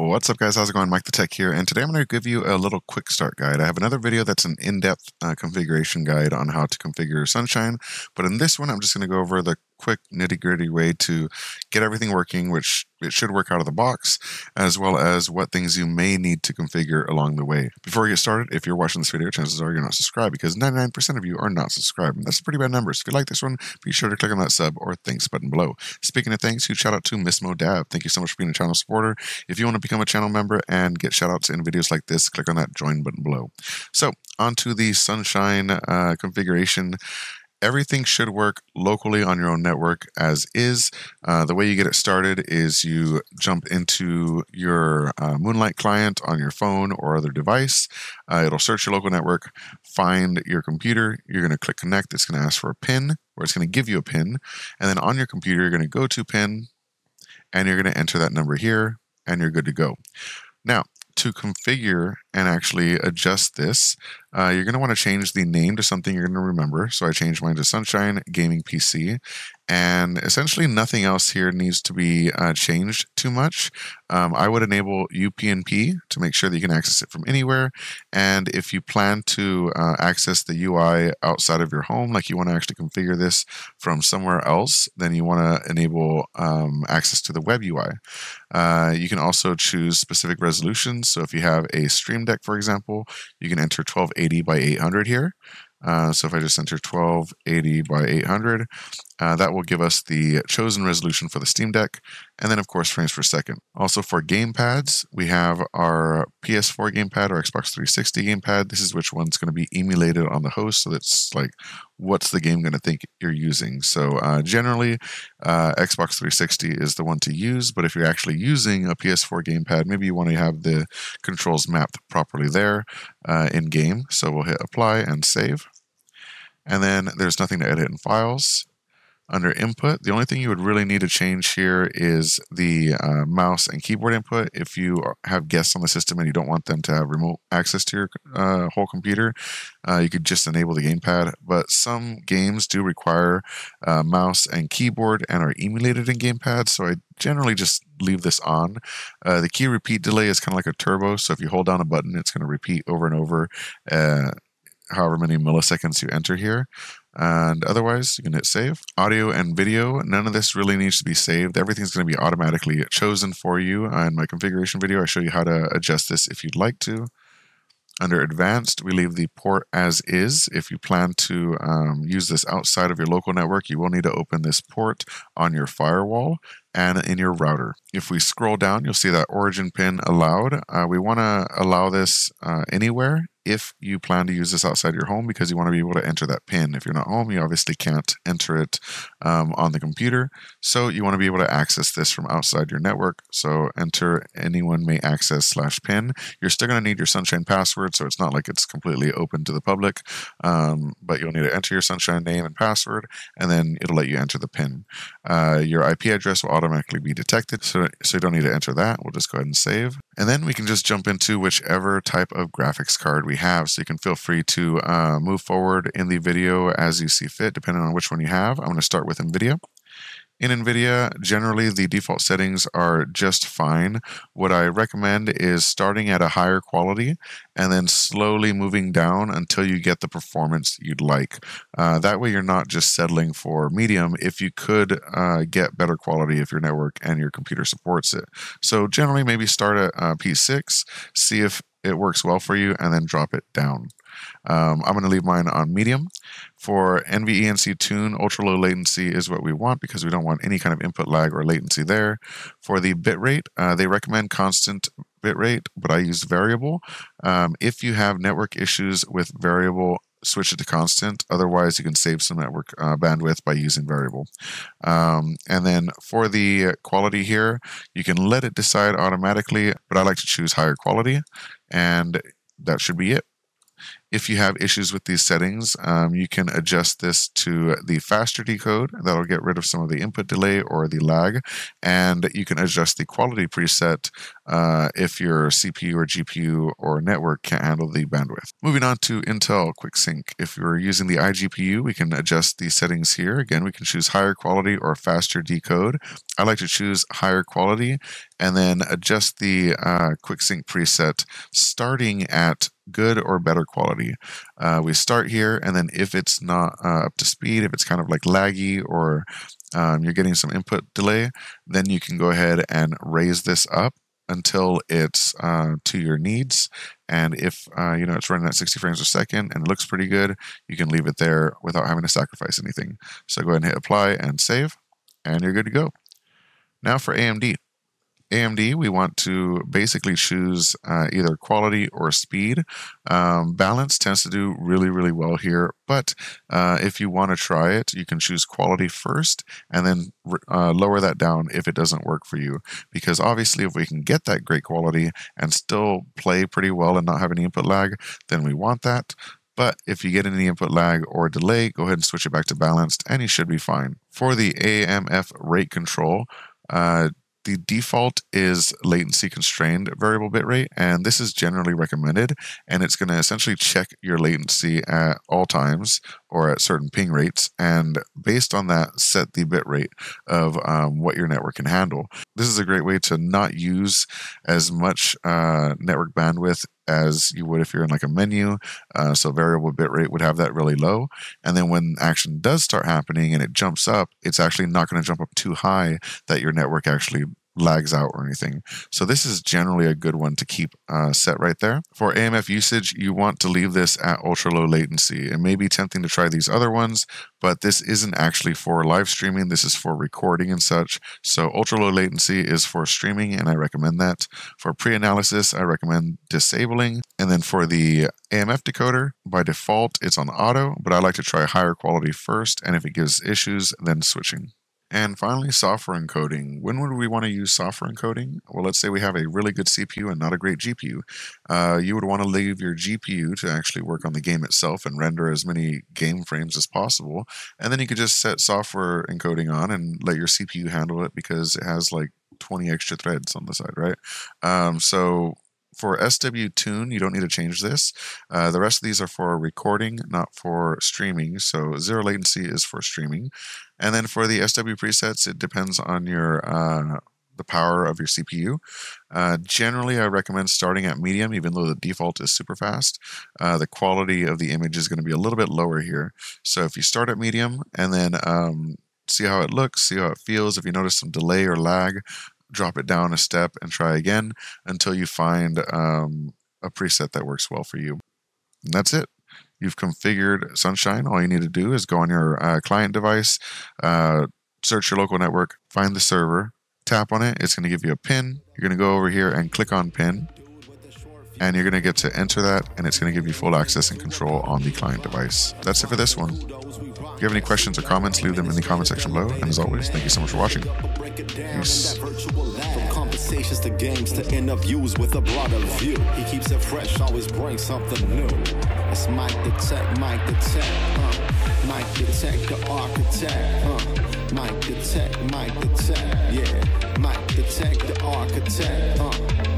What's up guys, how's it going? Mike the Tech here, and today I'm going to give you a little quick start guide. I have another video that's an in-depth uh, configuration guide on how to configure Sunshine, but in this one I'm just going to go over the quick nitty-gritty way to get everything working, which it should work out of the box, as well as what things you may need to configure along the way. Before we get started, if you're watching this video, chances are you're not subscribed because 99% of you are not subscribed. And that's pretty bad numbers. If you like this one, be sure to click on that sub or thanks button below. Speaking of thanks, huge shout out to Miss Modab. Thank you so much for being a channel supporter. If you want to become a channel member and get shout outs in videos like this, click on that join button below. So, on to the Sunshine uh, configuration everything should work locally on your own network as is. Uh, the way you get it started is you jump into your uh, Moonlight client on your phone or other device. Uh, it'll search your local network, find your computer. You're going to click connect. It's going to ask for a PIN, or it's going to give you a PIN. And then on your computer, you're going to go to PIN, and you're going to enter that number here, and you're good to go. Now, to configure and actually adjust this, uh, you're going to want to change the name to something you're going to remember. So I changed mine to Sunshine Gaming PC. And essentially nothing else here needs to be uh, changed too much. Um, I would enable UPnP to make sure that you can access it from anywhere. And if you plan to uh, access the UI outside of your home, like you want to actually configure this from somewhere else, then you want to enable um, access to the web UI. Uh, you can also choose specific resolutions. So if you have a Steam Deck, for example, you can enter 1280 by 800 here. Uh, so if I just enter 1280 by 800, uh, that will give us the chosen resolution for the Steam Deck, and then of course frames per second. Also for gamepads, we have our PS4 gamepad or Xbox 360 gamepad. This is which one's going to be emulated on the host, so that's like what's the game going to think you're using. So uh, generally, uh, Xbox 360 is the one to use, but if you're actually using a PS4 gamepad, maybe you want to have the controls mapped properly there uh, in game. So we'll hit apply and save. And then there's nothing to edit in files. Under input, the only thing you would really need to change here is the uh, mouse and keyboard input. If you have guests on the system and you don't want them to have remote access to your uh, whole computer, uh, you could just enable the gamepad. But some games do require uh, mouse and keyboard and are emulated in gamepad, so I generally just leave this on. Uh, the key repeat delay is kind of like a turbo, so if you hold down a button, it's going to repeat over and over uh, however many milliseconds you enter here. And otherwise, you can hit save. Audio and video, none of this really needs to be saved. Everything's going to be automatically chosen for you. In my configuration video, I show you how to adjust this if you'd like to. Under advanced, we leave the port as is. If you plan to um, use this outside of your local network, you will need to open this port on your firewall and in your router. If we scroll down, you'll see that origin pin allowed. Uh, we want to allow this uh, anywhere if you plan to use this outside your home because you want to be able to enter that pin. If you're not home, you obviously can't enter it um, on the computer. So you want to be able to access this from outside your network. So enter anyone may access slash pin. You're still going to need your Sunshine password, so it's not like it's completely open to the public, um, but you'll need to enter your Sunshine name and password, and then it'll let you enter the pin. Uh, your IP address will automatically be detected, so, so you don't need to enter that. We'll just go ahead and save. And then we can just jump into whichever type of graphics card we have. So you can feel free to uh, move forward in the video as you see fit, depending on which one you have. I'm going to start with NVIDIA. In NVIDIA, generally the default settings are just fine. What I recommend is starting at a higher quality and then slowly moving down until you get the performance you'd like. Uh, that way you're not just settling for medium if you could uh, get better quality if your network and your computer supports it. So generally maybe start at uh, P6, see if it works well for you, and then drop it down. Um, I'm going to leave mine on medium. For NVENC tune, ultra low latency is what we want because we don't want any kind of input lag or latency there. For the bitrate, uh, they recommend constant bitrate, but I use variable. Um, if you have network issues with variable, switch it to constant. Otherwise, you can save some network uh, bandwidth by using variable. Um, and then for the quality here, you can let it decide automatically, but I like to choose higher quality, and that should be it. If you have issues with these settings, um, you can adjust this to the faster decode. That'll get rid of some of the input delay or the lag. And you can adjust the quality preset uh, if your CPU or GPU or network can't handle the bandwidth. Moving on to Intel Quick Sync. If you're using the iGPU, we can adjust the settings here. Again, we can choose higher quality or faster decode. I like to choose higher quality and then adjust the uh, QuickSync preset starting at good or better Uh, we start here, and then if it's not uh, up to speed, if it's kind of like laggy or um, you're getting some input delay, then you can go ahead and raise this up until it's uh, to your needs. And if uh, you know it's running at 60 frames a second and it looks pretty good, you can leave it there without having to sacrifice anything. So go ahead and hit apply and save, and you're good to go. Now for AMD. AMD, we want to basically choose uh, either quality or speed. Um, balance tends to do really, really well here, but uh, if you want to try it, you can choose quality first and then uh, lower that down if it doesn't work for you. Because obviously, if we can get that great quality and still play pretty well and not have any input lag, then we want that. But if you get any input lag or delay, go ahead and switch it back to balanced and you should be fine. For the AMF rate control, uh, the default is latency constrained variable bitrate, and this is generally recommended. And it's going to essentially check your latency at all times or at certain ping rates, and based on that, set the bitrate of um, what your network can handle. This is a great way to not use as much uh, network bandwidth as you would if you're in like a menu. Uh, so variable bitrate would have that really low. And then when action does start happening and it jumps up, it's actually not going to jump up too high that your network actually lags out or anything. So this is generally a good one to keep uh, set right there. For AMF usage, you want to leave this at ultra low latency. It may be tempting to try these other ones, but this isn't actually for live streaming. This is for recording and such. So ultra low latency is for streaming, and I recommend that. For pre-analysis, I recommend disabling. And then for the AMF decoder, by default, it's on auto, but I like to try higher quality first, and if it gives issues, then switching. And finally, software encoding. When would we want to use software encoding? Well, let's say we have a really good CPU and not a great GPU. Uh, you would want to leave your GPU to actually work on the game itself and render as many game frames as possible. And then you could just set software encoding on and let your CPU handle it because it has like 20 extra threads on the side, right? Um, so for SW-Tune, you don't need to change this. Uh, the rest of these are for recording, not for streaming. So zero latency is for streaming. And then for the SW presets, it depends on your uh, the power of your CPU. Uh, generally, I recommend starting at medium, even though the default is super fast. Uh, the quality of the image is going to be a little bit lower here. So if you start at medium and then um, see how it looks, see how it feels. If you notice some delay or lag, drop it down a step and try again until you find um, a preset that works well for you. And that's it. You've configured Sunshine. All you need to do is go on your uh, client device, uh, search your local network, find the server, tap on it. It's going to give you a pin. You're going to go over here and click on pin. And you're going to get to enter that, and it's going to give you full access and control on the client device. That's it for this one. If you have any questions or comments, leave them in the comment section below. And as always, thank you so much for watching. Peace conversations to games to interviews with a broader view. He keeps it fresh, always brings something new. It's Mike the Tech, Mike the Tech, huh? Mike the Tech, the architect, huh? Mike the Tech, Mike the Tech, yeah. Mike the Tech, the architect, huh?